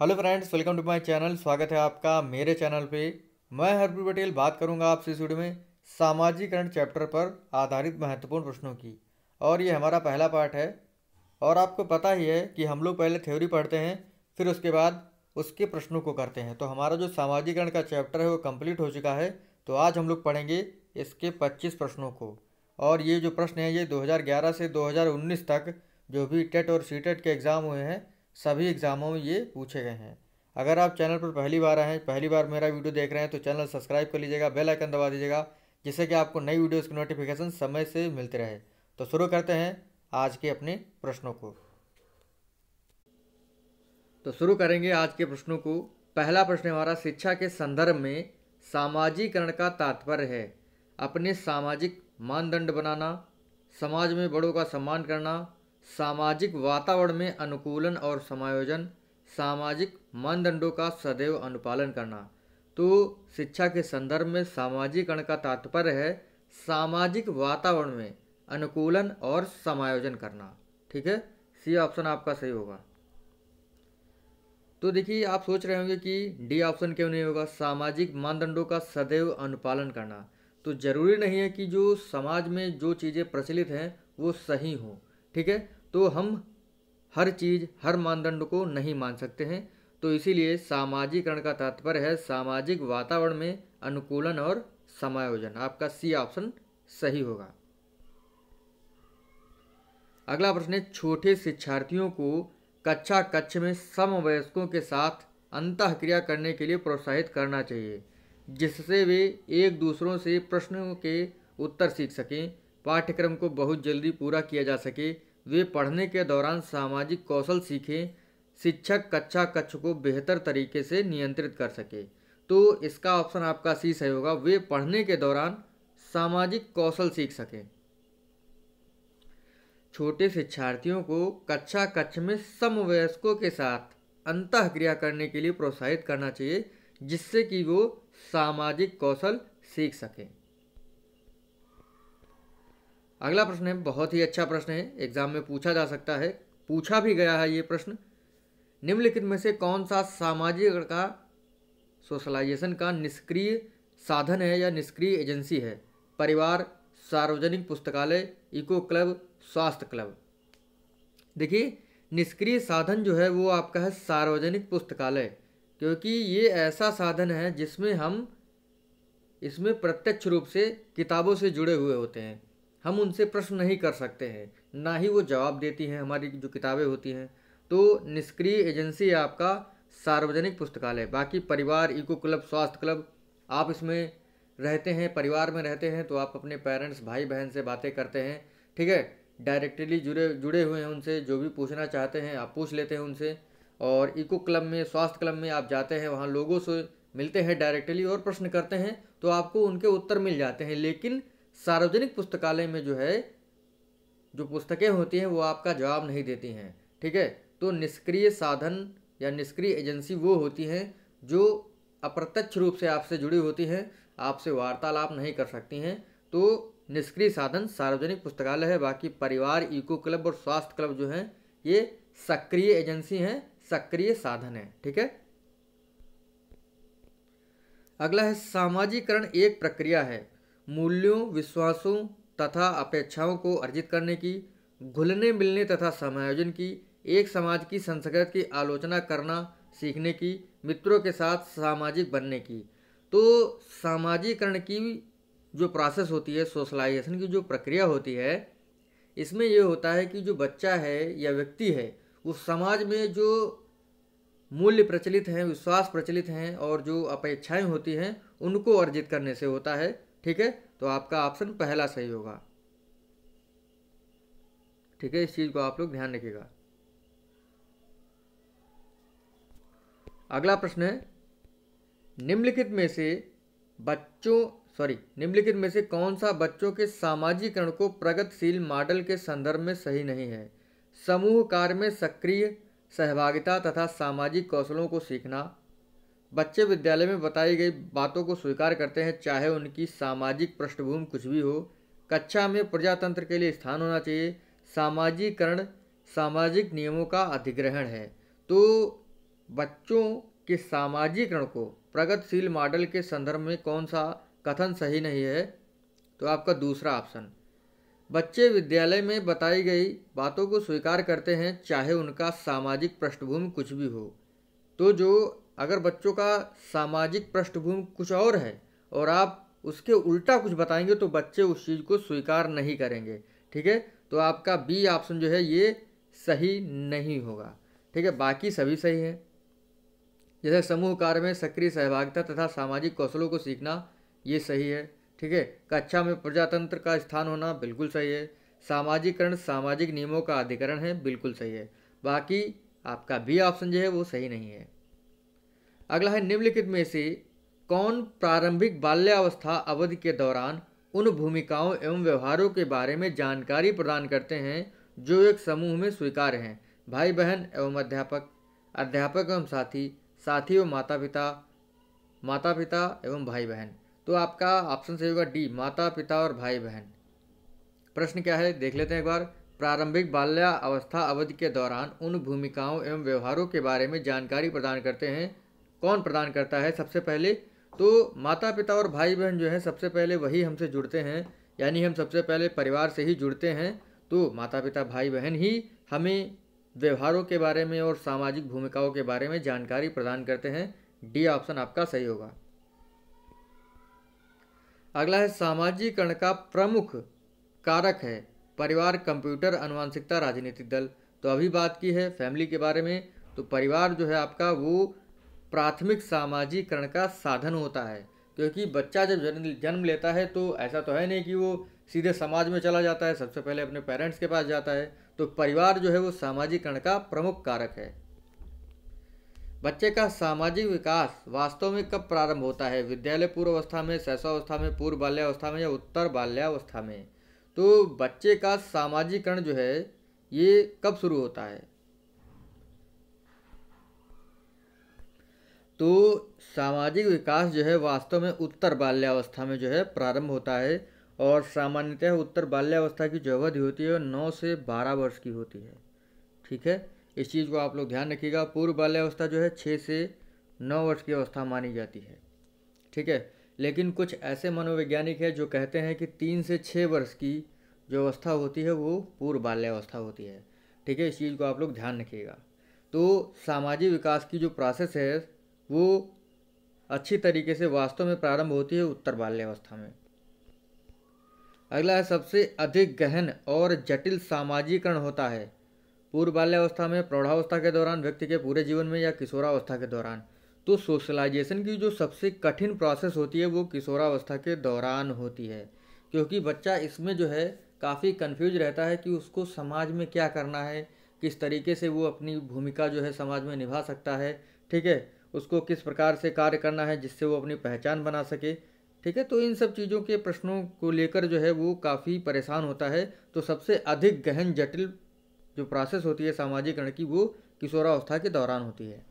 Hello friends, welcome to my channel. स्वागत है आपका मेरे चैनल पे। मैं हरप्रीत पटेल बात करूँगा आपसे इस वीडियो में सामाजिकरण चैप्टर पर आधारित महत्वपूर्ण प्रश्नों की। और ये हमारा पहला पार्ट है। और आपको पता ही है कि हम लोग पहले थ्योरी पढ़ते हैं, फिर उसके बाद उसके प्रश्नों को करते हैं। तो हमारा जो सामाजिकरण का चैप्टर है वो कंप्लीट हो चुका है। तो आज हम लोग पढ़ेंगे इसके पच्चीस प्रश्नों को। और ये जो प्रश्न है, ये दो हज़ार ग्यारह से दो हज़ार उन्नीस तक जो भी टेट और सी के एग्ज़ाम हुए हैं सभी एग्ज़ामों में ये पूछे गए हैं। अगर आप चैनल पर पहली बार आए हैं, पहली बार मेरा वीडियो देख रहे हैं तो चैनल सब्सक्राइब कर लीजिएगा, बेल आइकन दबा दीजिएगा, जिससे कि आपको नई वीडियोस की नोटिफिकेशन समय से मिलते रहे। तो शुरू करते हैं आज के अपने प्रश्नों को। तो शुरू करेंगे आज के प्रश्नों को। पहला प्रश्न हमारा, शिक्षा के संदर्भ में सामाजिकरण का तात्पर्य है। अपने सामाजिक मानदंड बनाना, समाज में बड़ों का सम्मान करना सामाजिक वातावरण में अनुकूलन और समायोजन, सामाजिक मानदंडों का सदैव अनुपालन करना। तो शिक्षा के संदर्भ में सामाजिकरण का तात्पर्य है सामाजिक वातावरण में अनुकूलन और समायोजन करना। ठीक है? सी ऑप्शन आपका सही होगा। तो देखिए, आप सोच रहे होंगे कि डी ऑप्शन क्यों नहीं होगा? सामाजिक मानदंडों का सदैव अनुपालन करना। तो ज़रूरी नहीं है कि जो समाज में जो चीज़ें प्रचलित हैं, वो सही हों। ठीक है? तो हम हर चीज़, हर मानदंड को नहीं मान सकते हैं। तो इसीलिए सामाजिकरण का तात्पर्य है, सामाजिक वातावरण में अनुकूलन और समायोजन। आपका सी ऑप्शन सही होगा। अगला प्रश्न है, छोटे शिक्षार्थियों को कक्षा कक्ष में समवयस्कों के साथ अंत क्रिया करने के लिए प्रोत्साहित करना चाहिए, जिससे वे एक दूसरों से प्रश्नों के उत्तर सीख सकें, पाठ्यक्रम को बहुत जल्दी पूरा किया जा सके वे पढ़ने के दौरान सामाजिक कौशल सीखें, शिक्षक कक्षा कक्ष को बेहतर तरीके से नियंत्रित कर सके। तो इसका ऑप्शन आपका सी सही होगा। वे पढ़ने के दौरान सामाजिक कौशल सीख सकें। छोटे शिक्षार्थियों को कक्षा कक्ष में समवयस्कों के साथ अंत क्रिया करने के लिए प्रोत्साहित करना चाहिए, जिससे कि वो सामाजिक कौशल सीख सकें। अगला प्रश्न है, बहुत ही अच्छा प्रश्न है, एग्ज़ाम में पूछा जा सकता है, पूछा भी गया है ये प्रश्न। निम्नलिखित में से कौन सा सामाजिक का सोशलाइजेशन का निष्क्रिय साधन है या निष्क्रिय एजेंसी है? परिवार, सार्वजनिक पुस्तकालय इको क्लब स्वास्थ्य क्लब देखिए, निष्क्रिय साधन जो है, वो आपका है सार्वजनिक पुस्तकालय, क्योंकि ये ऐसा साधन है जिसमें हम, इसमें प्रत्यक्ष रूप से किताबों से जुड़े हुए होते हैं। हम उनसे प्रश्न नहीं कर सकते हैं, ना ही वो जवाब देती हैं, हमारी जो किताबें होती हैं। तो निष्क्रिय एजेंसी आपका सार्वजनिक पुस्तकालय, बाकी परिवार, इको क्लब, स्वास्थ्य क्लब, आप इसमें रहते हैं, परिवार में रहते हैं तो आप अपने पेरेंट्स भाई बहन से बातें करते हैं, ठीक है? डायरेक्टली जुड़े जुड़े हुए हैं उनसे, जो भी पूछना चाहते हैं, आप पूछ लेते हैं उनसे। और इको क्लब में, स्वास्थ्य क्लब में आप जाते हैं, वहाँ लोगों से मिलते हैं डायरेक्टली और प्रश्न करते हैं तो आपको उनके उत्तर मिल जाते हैं, लेकिन सार्वजनिक पुस्तकालय में जो है, जो पुस्तकें होती हैं, वो आपका जवाब नहीं देती हैं, ठीक है? तो निष्क्रिय साधन या निष्क्रिय एजेंसी वो होती हैं, जो अप्रत्यक्ष रूप से आपसे जुड़ी होती हैं, आपसे वार्तालाप नहीं कर सकती हैं। तो निष्क्रिय साधन सार्वजनिक पुस्तकालय है, बाकी परिवार, इको क्लब और स्वास्थ्य क्लब जो हैं, ये सक्रिय एजेंसी हैं, सक्रिय साधन हैं, ठीक है? अगला है, सामाजिकरण एक प्रक्रिया है। मूल्यों, विश्वासों तथा अपेक्षाओं को अर्जित करने की, घुलने मिलने तथा समायोजन की, एक समाज की, संस्कृति की आलोचना करना सीखने की, मित्रों के साथ सामाजिक बनने की। तो सामाजिकरण की जो प्रोसेस होती है सोशलाइजेशन की जो प्रक्रिया होती है, इसमें यह होता है कि जो बच्चा है या व्यक्ति है वो समाज में जो मूल्य प्रचलित हैं, विश्वास प्रचलित हैं और जो अपेक्षाएँ होती हैं, उनको अर्जित करने से होता है। ठीक है? तो आपका ऑप्शन पहला सही होगा। ठीक है? इस चीज़ को आप लोग ध्यान रखिएगा। अगला प्रश्न है, निम्नलिखित में से बच्चों सॉरी निम्नलिखित में से कौन सा बच्चों के सामाजिकरण को प्रगतिशील मॉडल के संदर्भ में सही नहीं है? समूह कार्य में सक्रिय सहभागिता तथा सामाजिक कौशलों को सीखना बच्चे विद्यालय में बताई गई बातों को स्वीकार करते हैं, चाहे उनकी सामाजिक पृष्ठभूमि कुछ भी हो। कक्षा में प्रजातंत्र के लिए स्थान होना चाहिए। सामाजिकरण, सामाजिक नियमों का अधिग्रहण है। तो बच्चों के सामाजिकरण को प्रगतिशील मॉडल के संदर्भ में कौन सा कथन सही नहीं है? तो आपका दूसरा ऑप्शन। बच्चे विद्यालय में बताई गई बातों को स्वीकार करते हैं, चाहे उनका सामाजिक पृष्ठभूमि कुछ भी हो। तो जो अगर बच्चों का सामाजिक पृष्ठभूमि कुछ और है और आप उसके उल्टा कुछ बताएँगे तो बच्चे उस चीज़ को स्वीकार नहीं करेंगे। ठीक है? तो आपका बी ऑप्शन जो है ये सही नहीं होगा। ठीक है? बाकी सभी सही है। जैसे समूह कार्य में सक्रिय सहभागिता तथा सामाजिक कौशलों को सीखना, ये सही है। ठीक है? कक्षा में प्रजातंत्र का स्थान होना बिल्कुल सही है। सामाजिकरण सामाजिक नियमों का अधिकरण है, बिल्कुल सही है। बाकी आपका बी ऑप्शन जो है वो सही नहीं है। अगला है, निम्नलिखित में से कौन प्रारंभिक बाल्यावस्था अवधि के दौरान उन भूमिकाओं एवं व्यवहारों के बारे में जानकारी प्रदान करते हैं जो एक समूह में स्वीकार्य हैं? भाई बहन एवं अध्यापक अध्यापक एवं साथी साथी एवं माता पिता माता पिता एवं भाई बहन। तो आपका ऑप्शन सही होगा डी माता पिता और भाई बहन। प्रश्न क्या है? देख लेते हैं एक बार। प्रारंभिक बाल्या अवस्था अवधि के दौरान उन भूमिकाओं एवं व्यवहारों के बारे में जानकारी प्रदान करते हैं कौन प्रदान करता है सबसे पहले? तो माता पिता और भाई बहन जो है, सबसे पहले वही हमसे जुड़ते हैं, यानी हम सबसे पहले परिवार से ही जुड़ते हैं। तो माता पिता भाई बहन ही हमें व्यवहारों के बारे में और सामाजिक भूमिकाओं के बारे में जानकारी प्रदान करते हैं। डी ऑप्शन आपका सही होगा। अगला है, सामाजिकरण का प्रमुख कारक है, परिवार, कंप्यूटर, अनुवांशिकता, राजनीतिक दल। तो अभी बात की है फैमिली के बारे में। तो परिवार जो है आपका, वो प्राथमिक सामाजिकरण का साधन होता है। क्योंकि बच्चा जब जन्म लेता है तो ऐसा तो है नहीं कि वो सीधे समाज में चला जाता है, सबसे पहले अपने पेरेंट्स के पास जाता है। तो परिवार जो है वो सामाजिकरण का प्रमुख कारक है। बच्चे का सामाजिक विकास वास्तव में कब प्रारंभ होता है? विद्यालय पूर्व अवस्था में शैशवावस्था में, पूर्व बाल्यावस्था में या उत्तर बाल्यावस्था में? तो बच्चे का सामाजिकरण जो है, ये कब शुरू होता है? तो सामाजिक विकास जो है वास्तव में उत्तर बाल्यावस्था में जो है प्रारंभ होता है और सामान्यतः उत्तर बाल्यावस्था की जो अवधि होती है वह नौ से बारह वर्ष की होती है। ठीक है? इस चीज़ को आप लोग ध्यान रखिएगा, पूर्व बाल्यावस्था जो है छः से नौ वर्ष की अवस्था मानी जाती है। ठीक है? लेकिन कुछ ऐसे मनोवैज्ञानिक हैं जो कहते हैं कि तीन से छः वर्ष की जो अवस्था होती है वो पूर्व बाल्यावस्था होती है। ठीक है? इस चीज़ को आप लोग ध्यान रखिएगा। तो सामाजिक विकास की जो प्रोसेस है वो अच्छी तरीके से वास्तव में प्रारंभ होती है उत्तर बाल्यावस्था में। अगला है, सबसे अधिक गहन और जटिल सामाजिकरण होता है। पूर्व बाल्यावस्था में प्रौढ़ावस्था के दौरान व्यक्ति के पूरे जीवन में या किशोरावस्था के दौरान। तो सोशलाइजेशन की जो सबसे कठिन प्रोसेस होती है, वो किशोरावस्था के दौरान होती है। क्योंकि बच्चा इसमें जो है, काफ़ी कन्फ्यूज़ रहता है कि उसको समाज में क्या करना है, किस तरीके से वो अपनी भूमिका जो है समाज में निभा सकता है। ठीक है? उसको किस प्रकार से कार्य करना है जिससे वो अपनी पहचान बना सके, ठीक है? तो इन सब चीज़ों के प्रश्नों को लेकर जो है वो काफ़ी परेशान होता है। तो सबसे अधिक गहन, जटिल जो प्रोसेस होती है सामाजिकरण की, वो किशोरावस्था के दौरान होती है।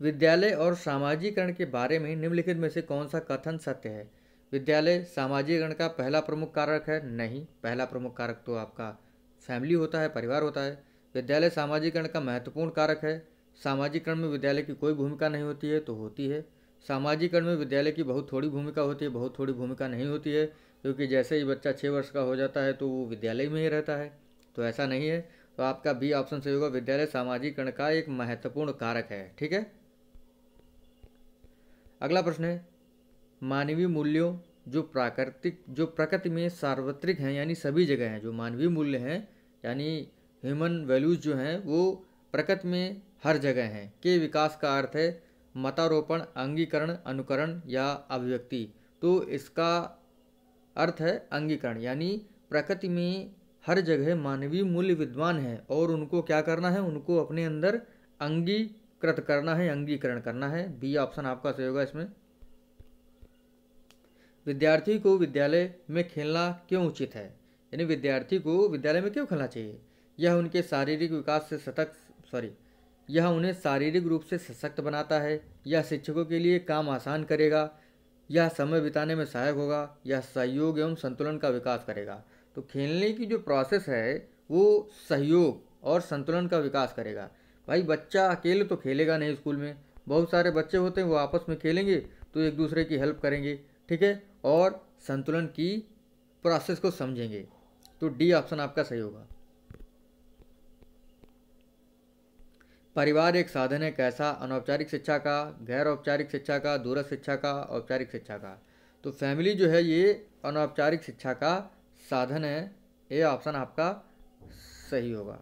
विद्यालय और सामाजिकरण के बारे में निम्नलिखित में से कौन सा कथन सत्य है? विद्यालय सामाजिकरण का पहला प्रमुख कारक है? नहीं, पहला प्रमुख कारक तो आपका फैमिली होता है, परिवार होता है। विद्यालय सामाजिकरण का महत्वपूर्ण कारक है? सामाजिकरण में विद्यालय की कोई भूमिका नहीं होती है तो होती है। सामाजिकरण में विद्यालय की बहुत थोड़ी भूमिका होती है, बहुत थोड़ी भूमिका नहीं होती है, क्योंकि जैसे ही बच्चा छः वर्ष का हो जाता है तो वो विद्यालय में ही रहता है। तो ऐसा नहीं है। तो आपका बी ऑप्शन सही होगा। विद्यालय सामाजिकरण का एक महत्वपूर्ण कारक है, ठीक है? अगला प्रश्न है। मानवीय मूल्यों जो प्राकृतिक, जो प्रकृति में सार्वत्रिक हैं, यानी सभी जगह हैं, जो मानवीय मूल्य हैं, यानी ह्यूमन वैल्यूज़ जो हैं, वो प्रकृति में हर जगह हैं। के विकास का अर्थ है मतारोपण, अंगीकरण, अनुकरण या अभिव्यक्ति। तो इसका अर्थ है अंगीकरण, यानी प्रकृति में हर जगह मानवीय मूल्य विद्वान है और उनको क्या करना है? उनको अपने अंदर अंगीकृत करना है, अंगीकरण करना है। बी ऑप्शन आपका सही होगा इसमें। विद्यार्थी को विद्यालय में खेलना क्यों उचित है? यानी विद्यार्थी को विद्यालय में क्यों खेलना चाहिए? यह उनके शारीरिक विकास से सतक सॉरी यह उन्हें शारीरिक रूप से सशक्त बनाता है। यह शिक्षकों के लिए काम आसान करेगा। यह समय बिताने में सहायक होगा। यह सहयोग एवं संतुलन का विकास करेगा। तो खेलने की जो प्रोसेस है, वो सहयोग और संतुलन का विकास करेगा। भाई, बच्चा अकेले तो खेलेगा नहीं स्कूल में। बहुत सारे बच्चे होते हैं, वो आपस में खेलेंगे तो एक दूसरे की हेल्प करेंगे, ठीक है? और संतुलन की प्रोसेस को समझेंगे। तो डी ऑप्शन आपका सही होगा। परिवार एक साधन है कैसा? अनौपचारिक शिक्षा का, गैर औपचारिक शिक्षा का, दूरस्थ शिक्षा का, औपचारिक शिक्षा का। तो फैमिली जो है ये अनौपचारिक शिक्षा का साधन है। ये ऑप्शन आपका सही होगा।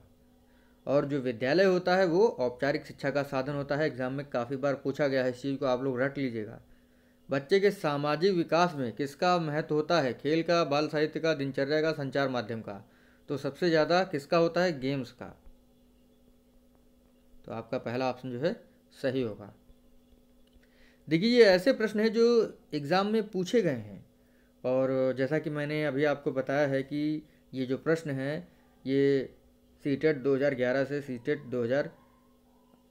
और जो विद्यालय होता है वो औपचारिक शिक्षा का साधन होता है। एग्ज़ाम में काफ़ी बार पूछा गया है, इस चीज़ को आप लोग रट लीजिएगा। बच्चे के सामाजिक विकास में किसका महत्व होता है? खेल का, बाल साहित्य का, दिनचर्या का, संचार माध्यम का। तो सबसे ज़्यादा किसका होता है? गेम्स का। तो आपका पहला ऑप्शन जो है, सही होगा। देखिए, ये ऐसे प्रश्न हैं जो एग्ज़ाम में पूछे गए हैं। और जैसा कि मैंने अभी आपको बताया है कि ये जो प्रश्न हैं, ये सी टेट दो हज़ार ग्यारह से सी टेट दो हज़ार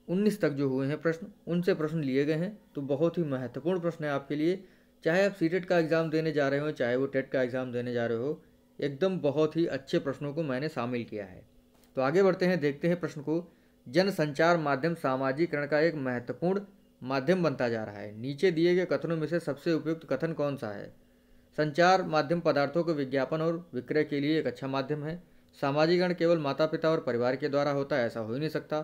उन्नीस तक जो हुए हैं प्रश्न, उनसे प्रश्न लिए गए हैं। तो बहुत ही महत्वपूर्ण प्रश्न है आपके लिए। चाहे आप सी टेट का एग्ज़ाम देने जा रहे हो, चाहे वो टेट का एग्ज़ाम देने जा रहे हो, एकदम बहुत ही अच्छे प्रश्नों को मैंने शामिल किया है। तो आगे बढ़ते हैं, देखते हैं प्रश्न को। जन संचार माध्यम सामाजिकरण का एक महत्वपूर्ण माध्यम बनता जा रहा है। नीचे दिए गए कथनों में से सबसे उपयुक्त कथन कौन सा है? संचार माध्यम पदार्थों के विज्ञापन और विक्रय के लिए एक अच्छा माध्यम है। सामाजिकरण केवल माता पिता और परिवार के द्वारा होता है, ऐसा हो ही नहीं सकता।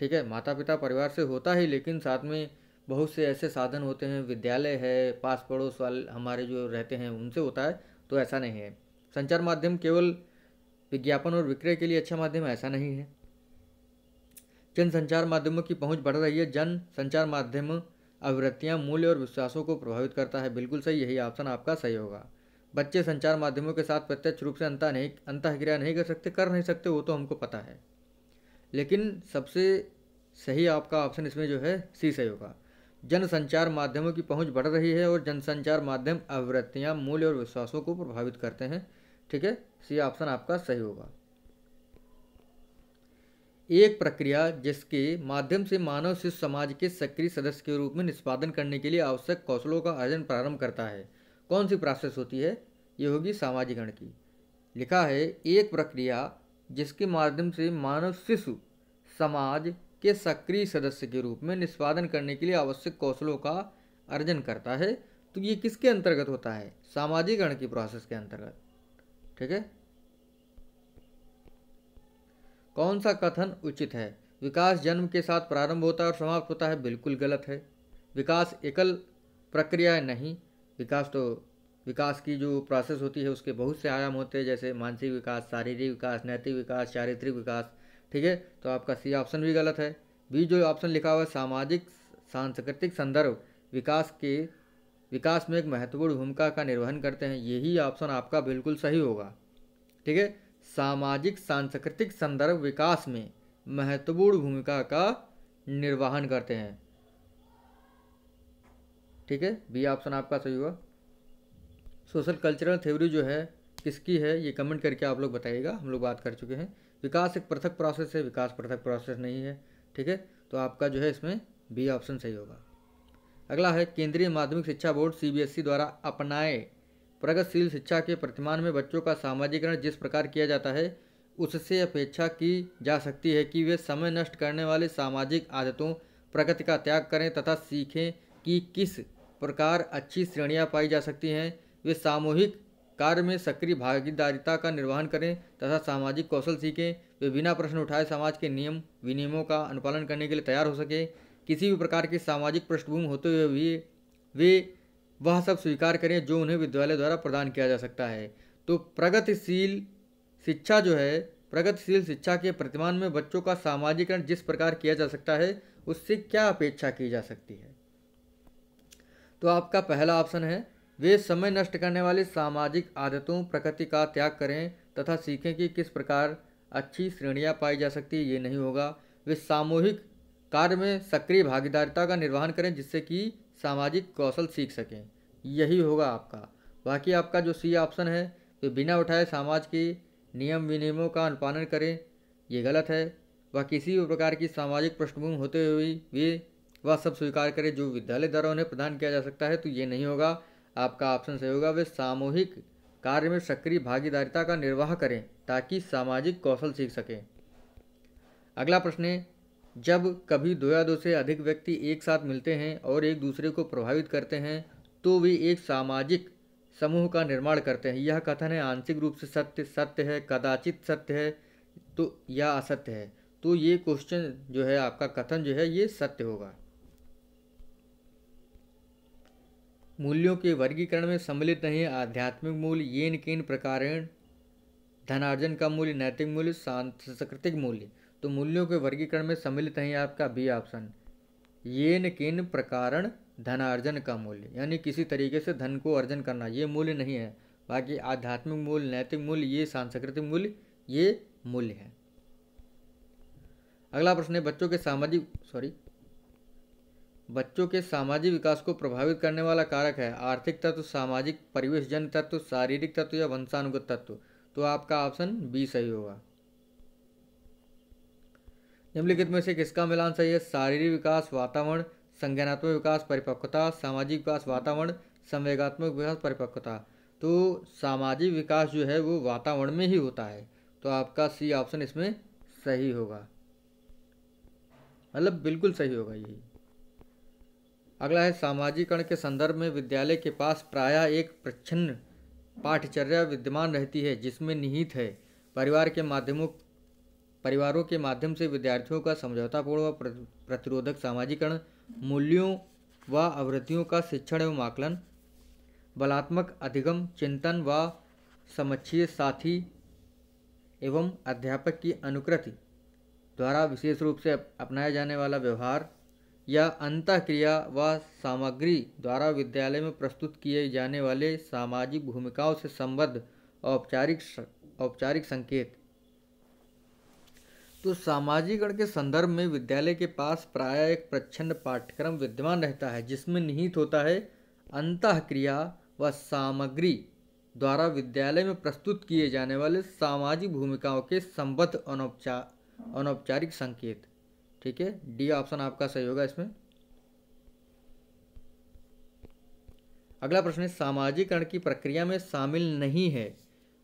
ठीक है माता पिता परिवार से होता ही, लेकिन साथ में बहुत से ऐसे साधन होते हैं। विद्यालय है पास पड़ोस वाले, हमारे जो रहते हैं, उनसे होता है तो ऐसा नहीं है। संचार माध्यम केवल विज्ञापन और विक्रय के लिए अच्छा माध्यम ऐसा नहीं है। जन संचार माध्यमों की पहुँच बढ़ रही है। जन संचार माध्यम अभिवृत्तियाँ मूल्य और विश्वासों को प्रभावित करता है। बिल्कुल सही, यही ऑप्शन आपका सही होगा। बच्चे संचार माध्यमों के साथ प्रत्यक्ष रूप से अंत नहीं, अंतक्रिया नहीं कर सकते, कर नहीं सकते, वो तो हमको पता है। लेकिन सबसे सही आपका ऑप्शन इसमें जो है, सी सही होगा। जन संचार माध्यमों की पहुँच बढ़ रही है और जनसंचार माध्यम अभिवृत्तियाँ मूल्य और विश्वासों को प्रभावित करते हैं। ठीक है? सी ऑप्शन आपका सही होगा। एक प्रक्रिया जिसके माध्यम से मानव शिष्य समाज के सक्रिय सदस्य के रूप में निष्पादन करने के लिए आवश्यक कौशलों का अर्जन प्रारंभ करता है। कौन सी प्रोसेस होती है? ये होगी सामाजिकरण की। लिखा है, एक प्रक्रिया जिसके माध्यम से मानव शिशु समाज के सक्रिय सदस्य के रूप में निष्पादन करने के लिए आवश्यक कौशलों का अर्जन करता है। तो ये किसके अंतर्गत होता है? सामाजिकरण की प्रोसेस के अंतर्गत। ठीक है? कौन सा कथन उचित है? विकास जन्म के साथ प्रारंभ होता है और समाप्त होता है। बिल्कुल गलत है। विकास एकल प्रक्रिया नहीं। विकास तो विकास की जो प्रोसेस होती है, उसके बहुत से आयाम होते हैं, जैसे मानसिक विकास, शारीरिक विकास, नैतिक विकास, चारित्रिक विकास, ठीक है? तो आपका सी ऑप्शन भी गलत है। बी जो ऑप्शन लिखा हुआ है, सामाजिक, सांस्कृतिक संदर्भ। विकास के, विकास में एक महत्वपूर्ण भूमिका का निर्वहन करते हैं। यही ऑप्शन आपका बिल्कुल सही होगा। ठीक है? सामाजिक, सांस्कृतिक संदर्भ विकास में महत्वपूर्ण भूमिका का निर्वहन करते हैं। ठीक है? बी ऑप्शन आपका सही हुआ। सोशल कल्चरल थ्योरी जो है, किसकी है, ये कमेंट करके आप लोग बताइएगा। हम लोग बात कर चुके हैं। विकास एक पृथक प्रोसेस है, विकास पृथक प्रोसेस नहीं है। ठीक है? तो आपका जो है इसमें बी ऑप्शन सही होगा। अगला है, केंद्रीय माध्यमिक शिक्षा बोर्ड सीबीएसई द्वारा अपनाए प्रगतिशील शिक्षा के प्रतिमान में बच्चों का सामाजिकरण जिस प्रकार किया जाता है, उससे अपेक्षा की जा सकती है कि वे समय नष्ट करने वाले सामाजिक आदतों, प्रगति का त्याग करें तथा सीखें कि किस प्रकार अच्छी श्रेणियाँ पाई जा सकती हैं। वे सामूहिक कार्य में सक्रिय भागीदारिता का निर्वहन करें तथा सामाजिक कौशल सीखें। वे बिना प्रश्न उठाए समाज के नियम, विनियमों का अनुपालन करने के लिए तैयार हो सके। किसी भी प्रकार की सामाजिक पृष्ठभूमि होते हुए भी वे वह सब स्वीकार करें जो उन्हें विद्यालय द्वारा प्रदान किया जा सकता है। तो प्रगतिशील शिक्षा जो है, प्रगतिशील शिक्षा के प्रतिमान में बच्चों का सामाजिकरण जिस प्रकार किया जा सकता है, उससे क्या अपेक्षा की जा सकती है? तो आपका पहला ऑप्शन है, वे समय नष्ट करने वाली सामाजिक आदतों, प्रकृति का त्याग करें तथा सीखें कि किस प्रकार अच्छी श्रेणियाँ पाई जा सकती है, ये नहीं होगा। वे सामूहिक कार्य में सक्रिय भागीदारिता का निर्वहन करें जिससे कि सामाजिक कौशल सीख सकें। यही होगा आपका। बाकी आपका जो सी ऑप्शन है, वे बिना उठाए समाज के नियम विनियमों का अनुपालन करें। ये गलत है। वह किसी भी प्रकार की सामाजिक पृष्ठभूमि होते हुए वे वह सब स्वीकार करें जो विद्यालय द्वारा उन्हें प्रदान किया जा सकता है तो ये नहीं होगा। आपका ऑप्शन सही होगा। वे सामूहिक कार्य में सक्रिय भागीदारिता का निर्वाह करें, ताकि सामाजिक कौशल सीख सकें। अगला प्रश्न है, जब कभी दो या दो से अधिक व्यक्ति एक साथ मिलते हैं और एक दूसरे को प्रभावित करते हैं तो वे एक सामाजिक समूह का निर्माण करते हैं। यह कथन है, आंशिक रूप से सत्य सत्य है, कदाचित सत्य है तो या असत्य है। तो ये क्वेश्चन जो है, आपका कथन जो है, ये सत्य होगा। मूल्यों के वर्गीकरण में सम्मिलित नहीं आध्यात्मिक मूल्य येन किन प्रकारेण, धनार्जन का मूल्य, नैतिक मूल्य सांस्कृतिक मूल्य। तो मूल्यों के वर्गीकरण में सम्मिलित नहीं आपका, बी ऑप्शन। येन किन प्रकारण धनार्जन का मूल्य, यानी किसी तरीके से धन को अर्जन करना, ये मूल्य नहीं है। बाकी आध्यात्मिक मूल्य, नैतिक मूल्य, ये सांस्कृतिक मूल्य, ये मूल्य है। अगला प्रश्न है, बच्चों के सामाजिक सॉरी बच्चों के सामाजिक विकास को प्रभावित करने वाला कारक है। आर्थिक तत्व, सामाजिक परिवेश, जन तत्व, शारीरिक तत्व या वंशानुगत तत्व। तो आपका ऑप्शन बी सही होगा। निम्नलिखित में से किसका मिलान सही है? शारीरिक विकास, वातावरण संज्ञानात्मक विकास, परिपक्वता, सामाजिक विकास, वातावरण, संवेगात्मक विकास, परिपक्वता। तो सामाजिक विकास जो है, वो वातावरण में ही होता है। तो आपका सी ऑप्शन इसमें सही होगा। मतलब बिल्कुल सही होगा यही अगला है, सामाजिकरण के संदर्भ में विद्यालय के पास प्रायः एक प्रच्छन्न पाठचर्या विद्यमान रहती है, जिसमें निहित है। परिवार के माध्यमों, परिवारों के माध्यम से विद्यार्थियों का समझौतापूर्ण व प्रतिरोधक सामाजिकरण मूल्यों व अवृत्तियों का शिक्षण एवं आकलन, बलात्मक अधिगम, चिंतन व समक्षीय साथी एवं अध्यापक की अनुकृति द्वारा विशेष रूप से अपनाया जाने वाला व्यवहार या अंत क्रिया व सामग्री द्वारा विद्यालय में प्रस्तुत किए जाने वाले सामाजिक भूमिकाओं से संबद्ध औपचारिक औपचारिक संकेत। तो सामाजिकरण के संदर्भ में विद्यालय के पास प्राय एक प्रच्छन्न पाठ्यक्रम विद्यमान रहता है, जिसमें निहित होता है अंत क्रिया व सामग्री द्वारा विद्यालय में प्रस्तुत किए जाने वाले सामाजिक भूमिकाओं के संबद्ध अनौपचार अनौपचारिक संकेत। ठीक है? डी ऑप्शन आपका सही होगा इसमें। अगला प्रश्न है सामाजिकरण की प्रक्रिया में शामिल नहीं है।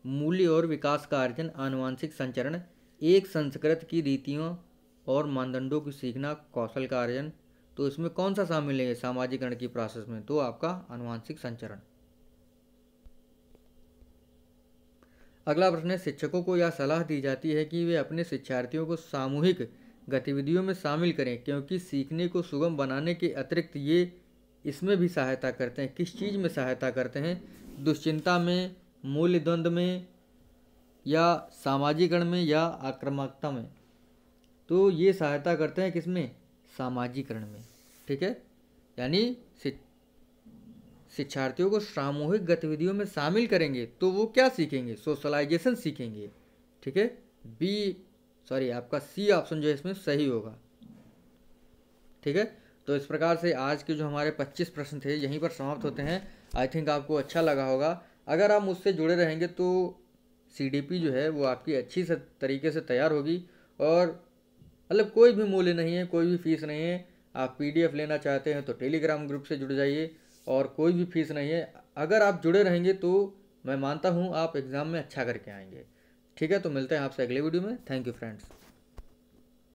मूल्य और विकास का अर्जन आनुवांशिक संचरण एक संस्कृत की रीतियों और मानदंडों की सीखना कौशल का अर्जन तो इसमें कौन सा शामिल है सामाजिकरण की प्रोसेस में? तो आपका आनुवांशिक संचरण। अगला प्रश्न है, शिक्षकों को यह सलाह दी जाती है कि वे अपने शिक्षार्थियों को सामूहिक गतिविधियों में शामिल करें, क्योंकि सीखने को सुगम बनाने के अतिरिक्त ये इसमें भी सहायता करते हैं, किस चीज़ में सहायता करते हैं? दुश्चिंता में मूल्य द्वंद्व में या सामाजिकरण में या आक्रामकता में। तो ये सहायता करते हैं किसमें? सामाजिकरण में। ठीक है? यानी शिक्षार्थियों को सामूहिक गतिविधियों में शामिल करेंगे तो वो क्या सीखेंगे? सोशलाइजेशन सीखेंगे। ठीक है? बी, सॉरी, आपका सी ऑप्शन जो है इसमें सही होगा। ठीक है? तो इस प्रकार से आज के जो हमारे 25 प्रश्न थे, यहीं पर समाप्त होते हैं। आई थिंक आपको अच्छा लगा होगा। अगर आप मुझसे जुड़े रहेंगे तो सीडीपी जो है वो आपकी अच्छी से तरीके से तैयार होगी और मतलब कोई भी मूल्य नहीं है, कोई भी फ़ीस नहीं है। आप पीडीएफ लेना चाहते हैं तो टेलीग्राम ग्रुप से जुड़ जाइए और कोई भी फ़ीस नहीं है। अगर आप जुड़े रहेंगे तो मैं मानता हूँ आप एग्ज़ाम में अच्छा करके आएँगे। ठीक है तो मिलते हैं आपसे अगले वीडियो में। Thank you friends